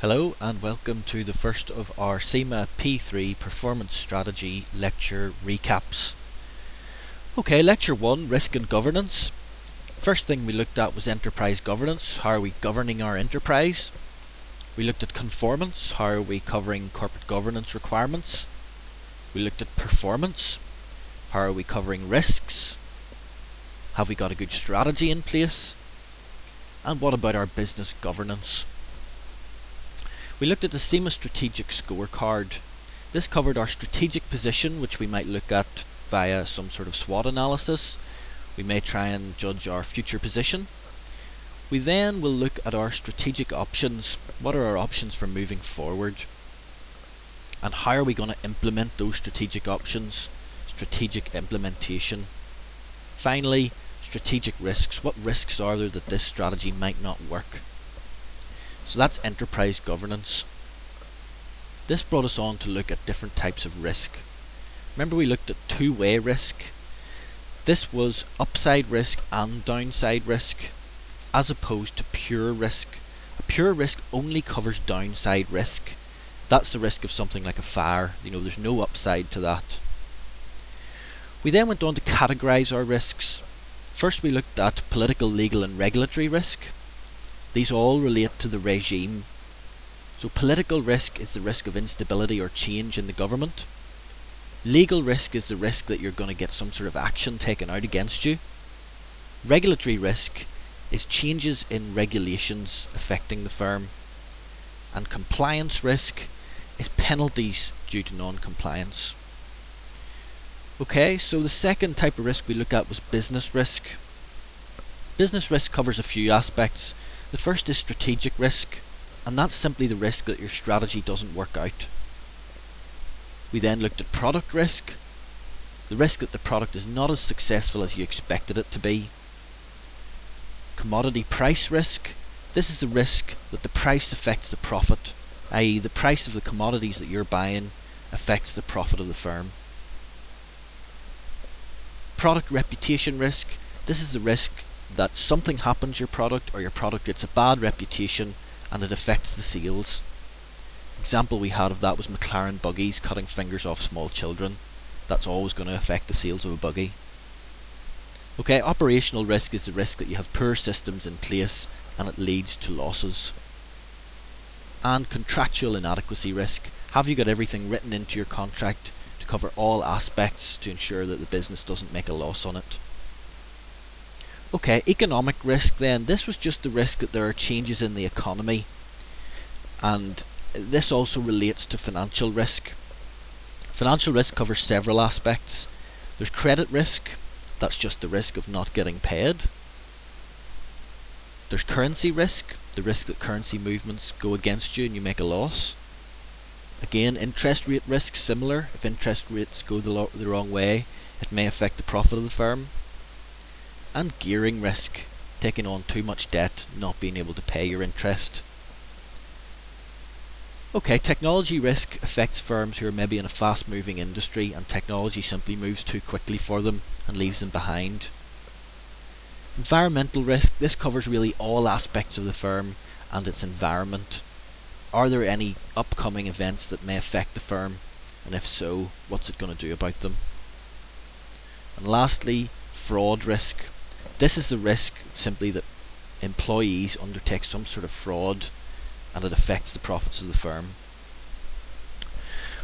Hello and welcome to the first of our CIMA P3 Performance Strategy lecture recaps. Okay, lecture 1, Risk and Governance. First thing we looked at was enterprise governance, how are we governing our enterprise? We looked at conformance, how are we covering corporate governance requirements? We looked at performance, how are we covering risks? Have we got a good strategy in place? And what about our business governance? We looked at the CIMA Strategic Scorecard. This covered our strategic position, which we might look at via some sort of SWOT analysis. We may try and judge our future position. We then will look at our strategic options. What are our options for moving forward? And how are we going to implement those strategic options? Strategic implementation. Finally, strategic risks. What risks are there that this strategy might not work? So that's enterprise governance. This brought us on to look at different types of risk. Remember we looked at two-way risk. This was upside risk and downside risk as opposed to pure risk. A pure risk only covers downside risk. That's the risk of something like a fire. You know, there's no upside to that. We then went on to categorize our risks. First we looked at political, legal and regulatory risk. These all relate to the regime. So political risk is the risk of instability or change in the government. Legal risk is the risk that you're going to get some sort of action taken out against you. Regulatory risk is changes in regulations affecting the firm. And compliance risk is penalties due to non-compliance. Okay, so the second type of risk we look at was business risk. Business risk covers a few aspects. The first is strategic risk, and that's simply the risk that your strategy doesn't work out. We then looked at product risk, the risk that the product is not as successful as you expected it to be. Commodity price risk, this is the risk that the price affects the profit, i.e. the price of the commodities that you're buying affects the profit of the firm. Product reputation risk, this is the risk that something happens to your product or your product gets a bad reputation and it affects the sales. Example we had of that was Maclaren buggies cutting fingers off small children. That's always going to affect the sales of a buggy. Okay, operational risk is the risk that you have poor systems in place and it leads to losses. And contractual inadequacy risk. Have you got everything written into your contract to cover all aspects to ensure that the business doesn't make a loss on it? Okay, economic risk then. This was just the risk that there are changes in the economy. And this also relates to financial risk. Financial risk covers several aspects. There's credit risk. That's just the risk of not getting paid. There's currency risk. The risk that currency movements go against you and you make a loss. Again, interest rate risk, similar. If interest rates go the, the wrong way, it may affect the profit of the firm and gearing risk, taking on too much debt, not being able to pay your interest. Okay, technology risk affects firms who are maybe in a fast moving industry and technology simply moves too quickly for them and leaves them behind. Environmental risk, this covers really all aspects of the firm and its environment. Are there any upcoming events that may affect the firm? And if so, what's it going to do about them? And lastly, fraud risk. This is the risk simply that employees undertake some sort of fraud and it affects the profits of the firm.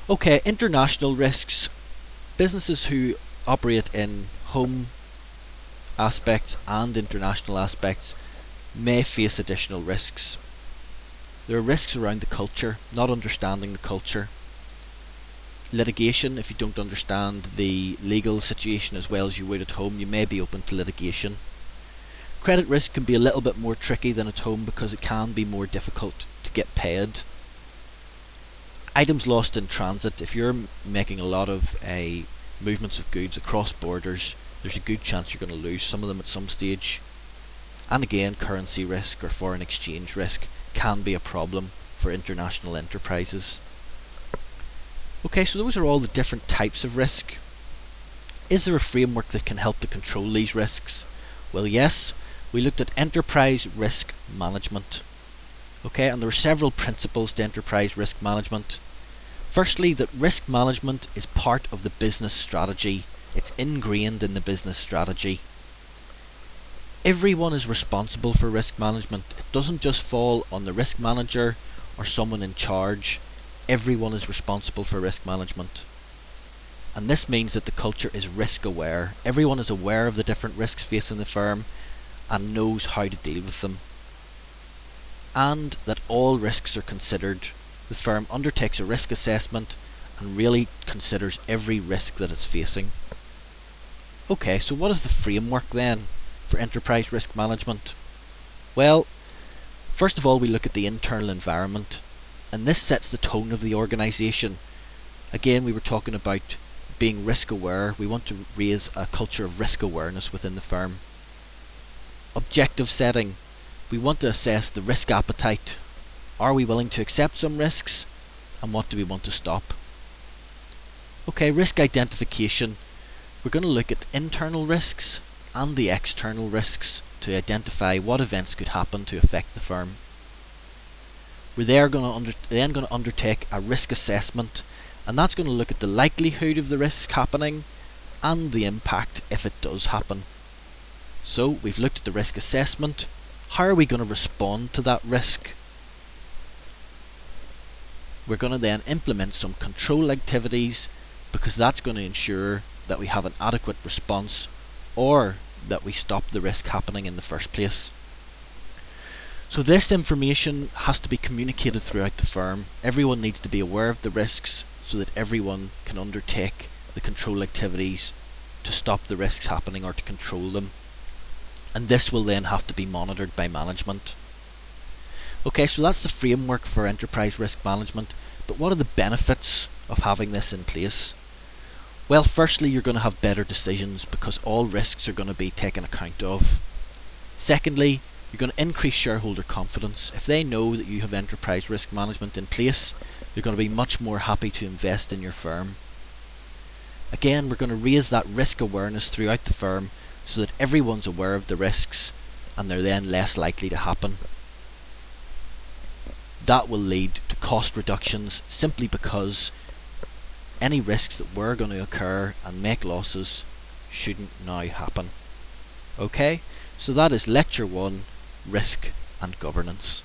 Okay, international risks. Businesses who operate in home aspects and international aspects may face additional risks. There are risks around the culture, not understanding the culture. Litigation, if you don't understand the legal situation as well as you would at home, you may be open to litigation. Credit risk can be a little bit more tricky than at home because it can be more difficult to get paid. Items lost in transit, if you're making a lot of uh, movements of goods across borders, there's a good chance you're going to lose some of them at some stage. And again, currency risk or foreign exchange risk can be a problem for international enterprises. Okay, so those are all the different types of risk. Is there a framework that can help to control these risks? Well, yes. We looked at enterprise risk management. Okay, and there are several principles to enterprise risk management. Firstly, that risk management is part of the business strategy. It's ingrained in the business strategy. Everyone is responsible for risk management. It doesn't just fall on the risk manager or someone in charge. Everyone is responsible for risk management. And this means that the culture is risk aware. Everyone is aware of the different risks facing the firm and knows how to deal with them. And that all risks are considered. The firm undertakes a risk assessment and really considers every risk that it's facing. Okay, so what is the framework then for enterprise risk management? Well, first of all we look at the internal environment and this sets the tone of the organisation. Again, we were talking about being risk aware. We want to raise a culture of risk awareness within the firm. Objective setting. We want to assess the risk appetite. Are we willing to accept some risks? And what do we want to stop? Okay, risk identification. We're going to look at internal risks and the external risks to identify what events could happen to affect the firm. We're going to then going to undertake a risk assessment and that's going to look at the likelihood of the risk happening and the impact if it does happen. So we've looked at the risk assessment. How are we going to respond to that risk? We're going to then implement some control activities because that's going to ensure that we have an adequate response or that we stop the risk happening in the first place. So this information has to be communicated throughout the firm. Everyone needs to be aware of the risks so that everyone can undertake the control activities to stop the risks happening or to control them. And this will then have to be monitored by management. Okay, so that's the framework for enterprise risk management, but what are the benefits of having this in place? Well, firstly, you're going to have better decisions because all risks are going to be taken account of. Secondly, you're going to increase shareholder confidence. If they know that you have enterprise risk management in place, they're going to be much more happy to invest in your firm. Again, we're going to raise that risk awareness throughout the firm so that everyone's aware of the risks and they're then less likely to happen. That will lead to cost reductions simply because any risks that were going to occur and make losses shouldn't now happen. Okay, so that is lecture 1 Risk and Governance.